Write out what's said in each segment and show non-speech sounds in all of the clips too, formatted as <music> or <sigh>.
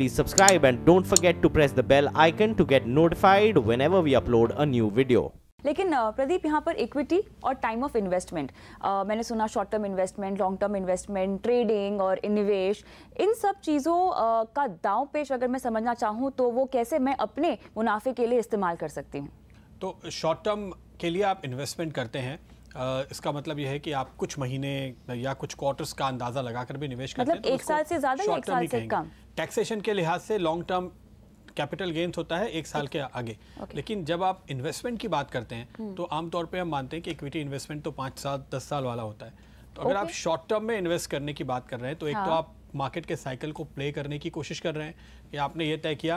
please subscribe and don't forget to press the bell icon to get notified whenever we upload a new video. लेकिन प्रदीप यहाँ पर equity और time of investment मैंने सुना short term investment long term investment trading और निवेश इन सब चीज़ों अ, का दाव पेश अगर मैं समझना चाहूँ तो वो कैसे मैं अपने मुनाफे के लिए इस्तेमाल कर सकती हूँ तो शॉर्ट टर्म के लिए आप इन्वेस्टमेंट करते हैं इसका मतलब यह है कि आप कुछ महीने या कुछ क्वार्टर्स का अंदाज़ा लगाकर भी निवेश करते मतलब हैं एक साल से ज़्यादा या एक साल से कम? टैक्सेशन के लिहाज से लॉन्ग टर्म कैपिटल गेन्स होता है एक साल के आगे। लेकिन जब आप इन्वेस्टमेंट की बात करते हम्म। हैं तो आमतौर पे हम मानते हैं कि इक्विटी इन्वेस्टमेंट तो पाँच साल दस साल वाला होता है। तो अगर आप शॉर्ट टर्म में इन्वेस्ट करने की बात कर रहे हैं तो एक तो हाँ। आप मार्केट के साइकिल को प्ले करने की कोशिश कर रहे हैं। कि आपने ये तय किया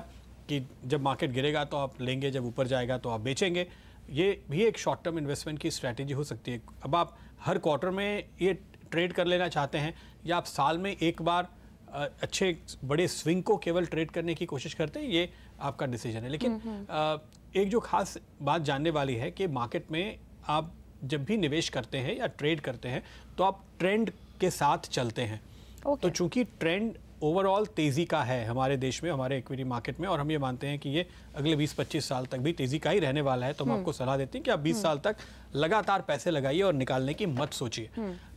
कि जब मार्केट गिरेगा तो आप लेंगे जब ऊपर जाएगा तो आप बेचेंगे। ये भी एक शॉर्ट टर्म इन्वेस्टमेंट की स्ट्रैटेजी हो सकती है। अब आप हर क्वार्टर में ये ट्रेड कर लेना चाहते हैं या आप साल में एक बार अच्छे बड़े स्विंग को केवल ट्रेड करने की कोशिश करते हैं ये आपका डिसीज़न है। लेकिन एक जो खास बात जानने वाली है कि मार्केट में आप जब भी निवेश करते हैं या ट्रेड करते हैं तो आप ट्रेंड के साथ चलते हैं। Okay. तो चूँकि ट्रेंड ओवरऑल तेज़ी का है हमारे देश में हमारे इक्विटी मार्केट में और हम ये मानते हैं कि ये अगले 20-25 साल तक भी तेज़ी का ही रहने वाला है। तो हम आपको सलाह देते हैं कि आप 20 साल तक लगातार पैसे लगाइए और निकालने की मत सोचिए।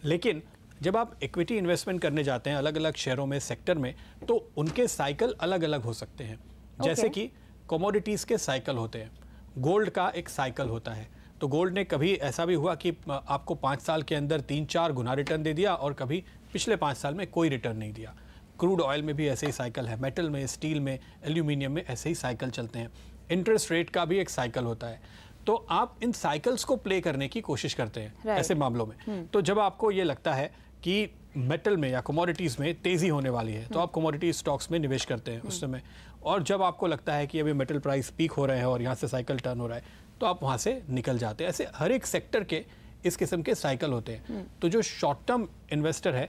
लेकिन जब आप इक्विटी इन्वेस्टमेंट करने जाते हैं अलग अलग शेयरों में सेक्टर में तो उनके साइकिल अलग अलग हो सकते हैं। जैसे कि कमोडिटीज़ के साइकिल होते हैं। गोल्ड का एक साइकिल होता है। तो गोल्ड ने कभी ऐसा भी हुआ कि आपको पाँच साल के अंदर तीन चार गुना रिटर्न दे दिया और कभी पिछले पाँच साल में कोई रिटर्न नहीं दिया। क्रूड ऑयल में भी ऐसे ही साइकिल है मेटल में स्टील में एल्यूमिनियम में ऐसे ही साइकिल चलते हैं। इंटरेस्ट रेट का भी एक साइकिल होता है। तो आप इन साइकिल्स को प्ले करने की कोशिश करते हैं Right. ऐसे मामलों में। तो जब आपको ये लगता है कि मेटल में या कमोडिटीज़ में तेज़ी होने वाली है तो आप कमोडिटी स्टॉक्स में निवेश करते हैं उस समय। और जब आपको लगता है कि अभी मेटल प्राइस पीक हो रहे हैं और यहाँ से साइकिल टर्न हो रहा है तो आप वहाँ से निकल जाते हैं। ऐसे हर एक सेक्टर के इस किस्म के साइकिल होते हैं। तो जो शॉर्ट टर्म इन्वेस्टर है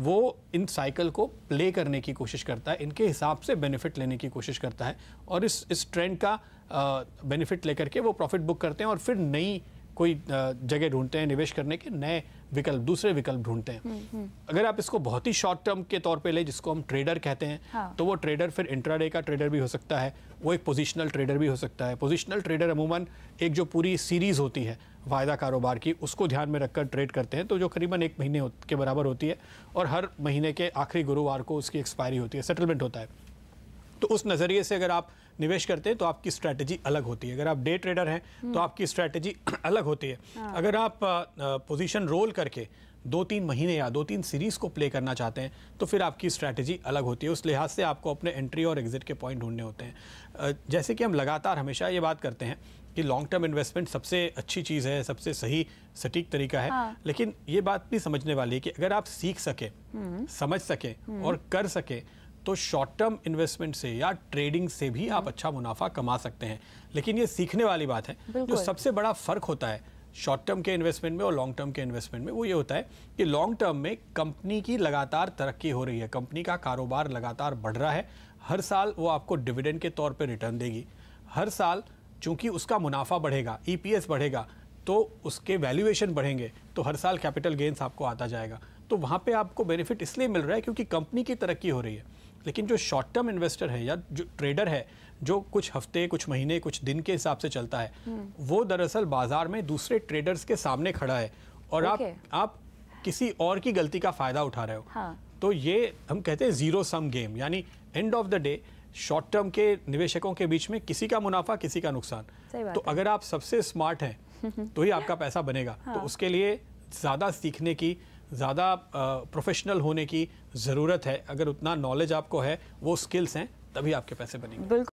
वो इन साइकिल को प्ले करने की कोशिश करता है इनके हिसाब से बेनिफिट लेने की कोशिश करता है और इस इस ट्रेंड का बेनिफिट लेकर के वो प्रॉफिट बुक करते हैं और फिर नई कोई जगह ढूंढते हैं निवेश करने के नए विकल्प दूसरे विकल्प ढूंढते हैं। अगर आप इसको बहुत ही शॉर्ट टर्म के तौर पे ले जिसको हम ट्रेडर कहते हैं हाँ। तो वो ट्रेडर फिर इंट्राडे का ट्रेडर भी हो सकता है वो एक पोजिशनल ट्रेडर भी हो सकता है। पोजिशनल ट्रेडर अमूमन एक जो पूरी सीरीज़ होती है वायदा कारोबार की उसको ध्यान में रखकर ट्रेड करते हैं। तो जो करीबन एक महीने के बराबर होती है और हर महीने के आखिरी गुरुवार को उसकी एक्सपायरी होती है सेटलमेंट होता है। तो उस नज़रिए से अगर आप निवेश करते हैं तो आपकी स्ट्रैटेजी अलग होती है। अगर आप डे ट्रेडर हैं तो आपकी स्ट्रैटेजी <clears throat> अलग होती है। अगर आप पोजीशन रोल करके दो तीन महीने या दो तीन सीरीज़ को प्ले करना चाहते हैं तो फिर आपकी स्ट्रैटेजी अलग होती है। उस लिहाज से आपको अपने एंट्री और एग्जिट के पॉइंट ढूँढने होते हैं। जैसे कि हम लगातार हमेशा ये बात करते हैं कि लॉन्ग टर्म इन्वेस्टमेंट सबसे अच्छी चीज़ है सबसे सही सटीक तरीका है। हाँ। लेकिन ये बात भी समझने वाली है कि अगर आप सीख सके समझ सके और कर सके तो शॉर्ट टर्म इन्वेस्टमेंट से या ट्रेडिंग से भी आप अच्छा मुनाफा कमा सकते हैं। लेकिन ये सीखने वाली बात है जो सबसे बड़ा फ़र्क होता है शॉर्ट टर्म के इन्वेस्टमेंट में और लॉन्ग टर्म के इन्वेस्टमेंट में, वो ये होता है कि लॉन्ग टर्म में कंपनी की लगातार तरक्की हो रही है। कंपनी का कारोबार लगातार बढ़ रहा है। हर साल वो आपको डिविडेंड के तौर पर रिटर्न देगी। हर साल चूँकि उसका मुनाफा बढ़ेगा ईपीएस बढ़ेगा तो उसके वैल्यूएशन बढ़ेंगे तो हर साल कैपिटल गेंस आपको आता जाएगा। तो वहाँ पे आपको बेनिफिट इसलिए मिल रहा है क्योंकि कंपनी की तरक्की हो रही है। लेकिन जो शॉर्ट टर्म इन्वेस्टर है या जो ट्रेडर है जो कुछ हफ़्ते कुछ महीने कुछ दिन के हिसाब से चलता है वो दरअसल बाज़ार में दूसरे ट्रेडर्स के सामने खड़ा है और आप. आप किसी और की गलती का फ़ायदा उठा रहे हो हाँ। तो ये हम कहते हैं ज़ीरो सम गेम यानी end of the day short term के निवेशकों के बीच में किसी का मुनाफा किसी का नुकसान तो अगर आप सबसे स्मार्ट हैं तो ही आपका पैसा बनेगा <laughs> हाँ। तो उसके लिए ज़्यादा सीखने की ज़्यादा प्रोफेशनल होने की ज़रूरत है। अगर उतना नॉलेज आपको है, वो स्किल्स हैं, तभी आपके पैसे बनेंगे। बिल्कुल।